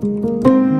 Música